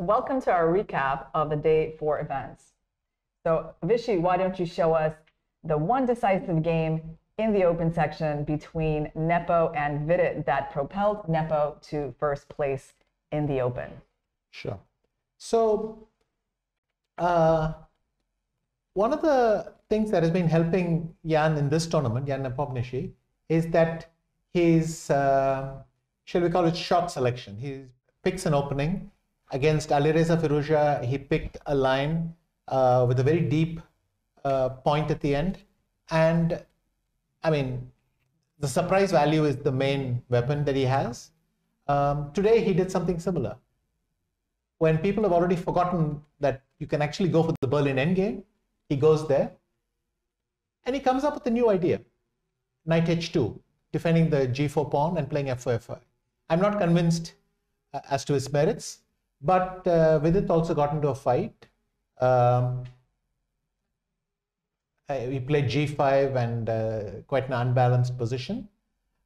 welcome to our recap of the day four events. So, Vishy, why don't you show us the one decisive game in the open section between Nepo and Vidit that propelled Nepo to first place in the open? Sure. So, uh, one of the things that has been helping Jan in this tournament, Jan Nepomniachtchi, is that his, uh, shall we call it shot selection. He picks an opening. Against Alireza Firouzja, he picked a line uh, with a very deep uh, point at the end. And I mean, the surprise value is the main weapon that he has. Um, today, he did something similar. When people have already forgotten that you can actually go for the Berlin endgame, he goes there and he comes up with a new idea knight h2, defending the g4 pawn and playing f4 f5. I'm not convinced uh, as to his merits, but uh, Vidit also got into a fight. Um, he played g5 and uh, quite an unbalanced position.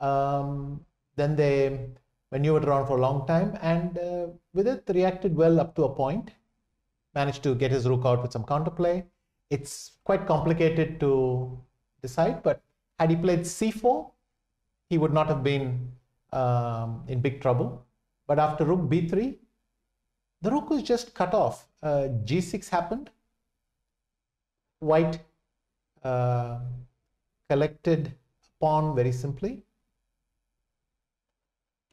Um, then they maneuvered around for a long time, and uh, Vidit reacted well up to a point, managed to get his rook out with some counterplay. It's quite complicated to decide, but had he played c4, he would not have been um, in big trouble. But after rook b3, the rook was just cut off. Uh, g6 happened. White uh, collected pawn very simply.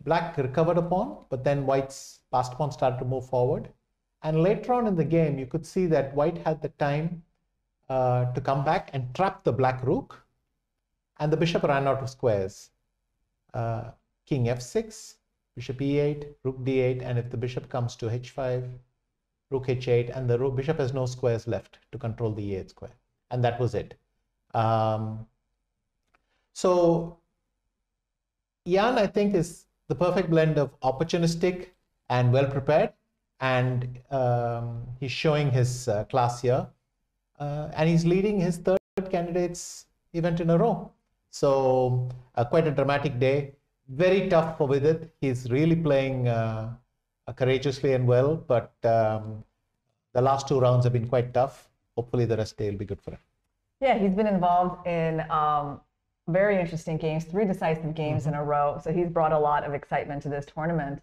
Black recovered a pawn, but then white's passed pawn started to move forward. And later on in the game, you could see that white had the time uh, to come back and trap the black rook. And the bishop ran out of squares. Uh, king f6, bishop e8, rook d8, and if the bishop comes to h5, rook h8, and the bishop has no squares left to control the e8 square. And that was it. Um, so Jan, I think, is the perfect blend of opportunistic and well prepared, and um, he's showing his uh, class here, uh, and he's leading his third candidates event in a row. So uh, quite a dramatic day. Very tough for Vidit. He's really playing uh, courageously and well, but um, the last two rounds have been quite tough. Hopefully the rest day will be good for him. Yeah, he's been involved in um, very interesting games, three decisive games mm-hmm. in a row. So he's brought a lot of excitement to this tournament.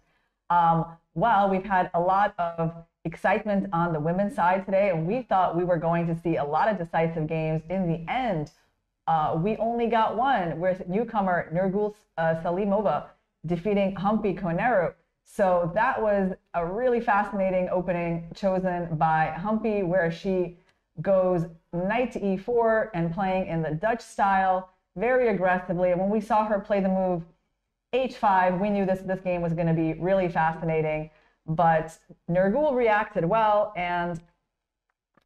Um, well, we've had a lot of excitement on the women's side today, and we thought we were going to see a lot of decisive games. In the end, uh, we only got one with newcomer Nurgul uh, Salimova defeating Humpy Koneru. So that was a really fascinating opening chosen by Humpy, where she goes knight to e4 and playing in the Dutch style very aggressively. And when we saw her play the move h5, we knew this, this game was going to be really fascinating. But Nurgul reacted well. And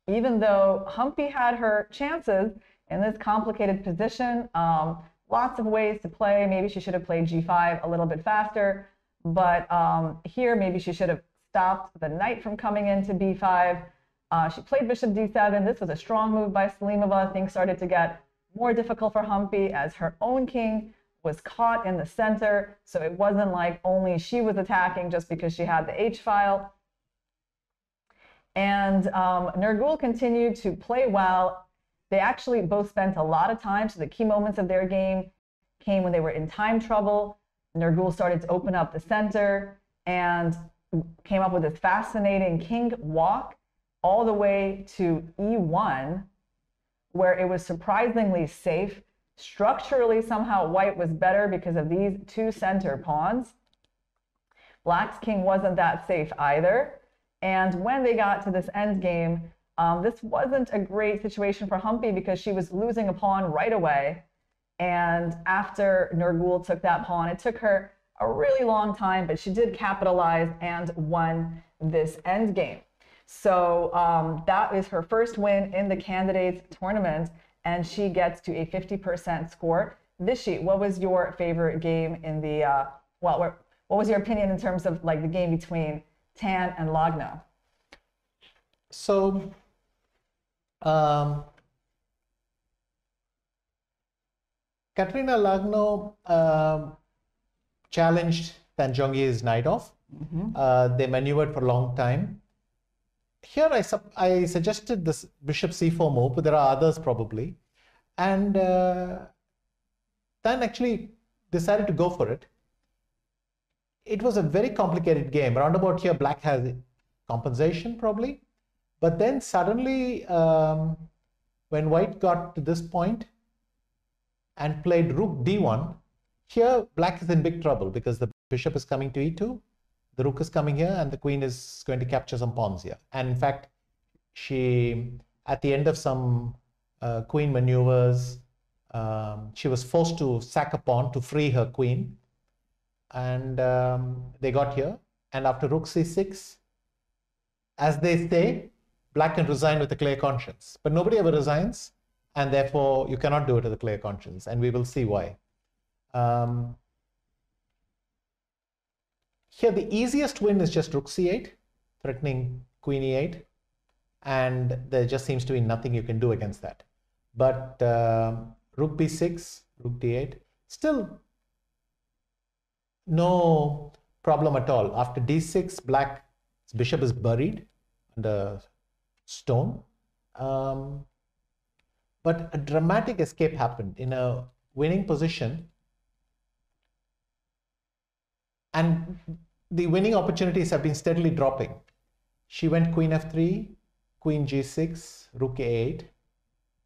even though Humpy had her chances in this complicated position, um, lots of ways to play. Maybe she should have played g5 a little bit faster. But um, here, maybe she should have stopped the knight from coming into b5. Uh, she played bishop d7. This was a strong move by Salimova. Things started to get more difficult for Humpy as her own king was caught in the center. So it wasn't like only she was attacking just because she had the H file. And um, Nurgul continued to play well. They actually both spent a lot of time. So the key moments of their game came when they were in time trouble. Nurgul started to open up the center and came up with this fascinating king walk all the way to E1, where it was surprisingly safe. Structurally, somehow white was better because of these two center pawns. Black's king wasn't that safe either. And when they got to this end game, um, this wasn't a great situation for Humpy because she was losing a pawn right away. And after Nurgul took that pawn, it took her a really long time, but she did capitalize and won this endgame. So um, that is her first win in the candidates tournament, and she gets to a 50% score. Vishy, what was your favorite game in the, uh, well, what was your opinion in terms of like the game between Tan and Lagno? So, um, Katerina Lagno um, challenged Tan Zhongyi's knight off Uh, they maneuvered for a long time. Here I, sup- I suggested this bishop c4 move, but there are others probably. And uh, then actually decided to go for it. It was a very complicated game. Roundabout here, black has compensation probably. But then suddenly, um, when white got to this point and played rook d1, here black is in big trouble because the bishop is coming to e2, the rook is coming here, and the queen is going to capture some pawns here. And in fact, she, at the end of some uh, queen maneuvers, um, she was forced to sack a pawn to free her queen. And um, they got here. And after rook c6, as they say, black can resign with a clear conscience. But nobody ever resigns, and therefore you cannot do it with a clear conscience. And we will see why. Um, here, the easiest win is just rook c8, threatening queen e8. And there just seems to be nothing you can do against that. But uh, rook b6, rook d8, still no problem at all. After d6, black's bishop is buried under stone. Um, but a dramatic escape happened in a winning position. And the winning opportunities have been steadily dropping. She went queen f3, queen g6, rook a8,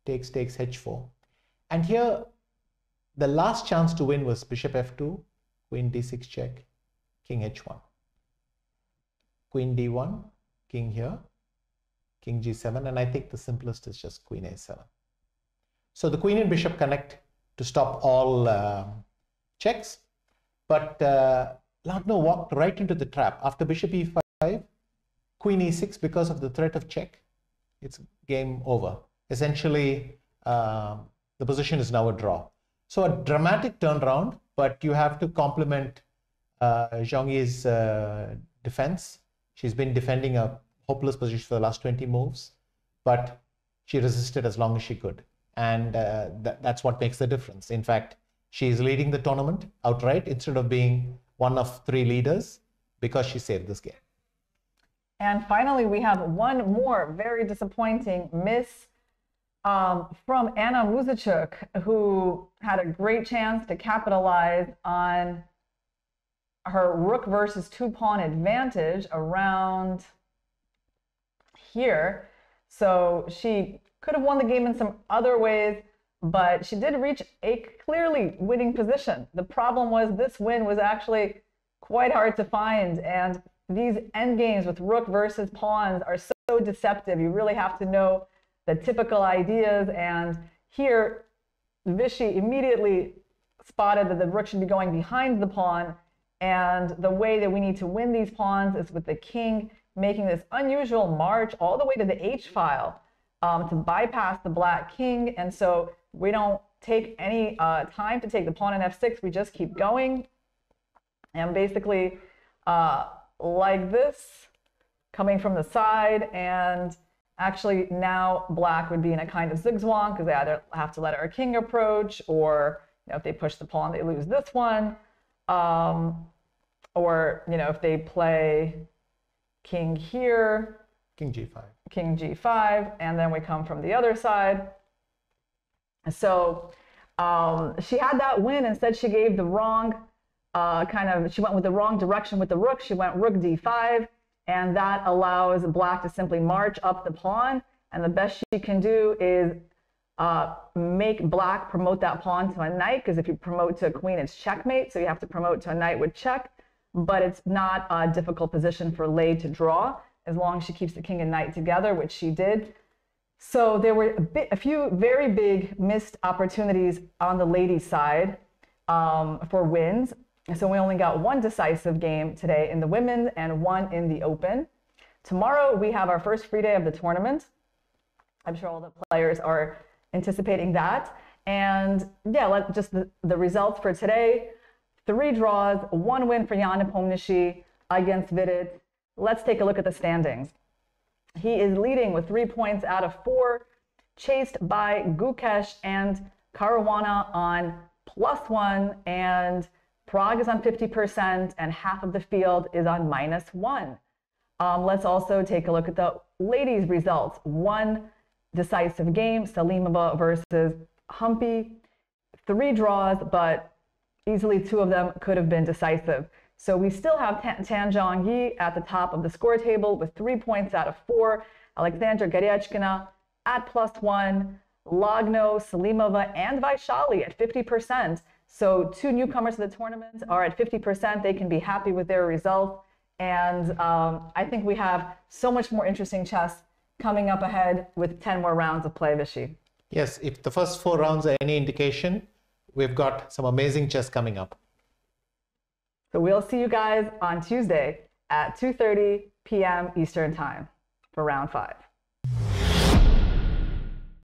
takes, takes, h4. And here, the last chance to win was bishop f2, queen d6 check, king h1. Queen d1, king here, king g7, and I think the simplest is just queen a7. So the queen and bishop connect to stop all um, checks, but uh, Lagno walked right into the trap. After bishop e5, queen e6, because of the threat of check, it's game over. Essentially, uh, the position is now a draw. So a dramatic turnaround, but you have to compliment uh, uh, defense. She's been defending a hopeless position for the last 20 moves, but she resisted as long as she could. And uh, th- that's what makes the difference. In fact, she is leading the tournament outright instead of being one of three leaders because she saved this game. And finally, we have one more very disappointing miss um, from Anna Muzychuk, who had a great chance to capitalize on her rook versus two pawn advantage around here. So she could have won the game in some other ways, but she did reach a clearly winning position. The problem was this win was actually quite hard to find, and these end games with rook versus pawns are so deceptive. You really have to know the typical ideas. And here, Vishy immediately spotted that the rook should be going behind the pawn. And the way that we need to win these pawns is with the king making this unusual march all the way to the h file um, to bypass the black king. And so we don't take any uh, time to take the pawn in f6. We just keep going. And basically, uh, like this, coming from the side. And actually, now black would be in a kind of zigzag because they either have to let our king approach, or you know, if they push the pawn, they lose this one. Um, or you know, if they play king here, King g5. king g5, and then we come from the other side. So um, she had that win. Instead, she gave the wrong uh, kind of, she went with the wrong direction with the rook. She went rook d5, and that allows black to simply march up the pawn. And the best she can do is uh, make black promote that pawn to a knight, because if you promote to a queen, it's checkmate. So you have to promote to a knight with check. But it's not a difficult position for Lei to draw as long as she keeps the king and knight together, which she did. So there were a, bit, a few very big missed opportunities on the ladies' side um, for wins. So we only got one decisive game today in the women and one in the open. Tomorrow we have our first free day of the tournament. I'm sure all the players are anticipating that. And yeah, let just the, the results for today. Three draws, one win for Jan Nepomniachtchi against Vidit. Let's take a look at the standings. He is leading with three points out of four, chased by Gukesh and Caruana on plus one and Pragg is on 50%, and half of the field is on minus one. Um, let's also take a look at the ladies' results. One decisive game, Salimova versus Humpy. Three draws, but easily two of them could have been decisive. So we still have Tan, Zhongyi at the top of the score table with three points out of four. Alexandra Goryachkina at plus one. Lagno, Salimova, and Vaishali at 50%. So two newcomers to the tournament are at 50%. They can be happy with their result. And um, I think we have so much more interesting chess coming up ahead with 10 more rounds of play, Vishy. Yes, if the first four rounds are any indication, we've got some amazing chess coming up. So we'll see you guys on Tuesday at 2:30 p.m. Eastern Time for round 5.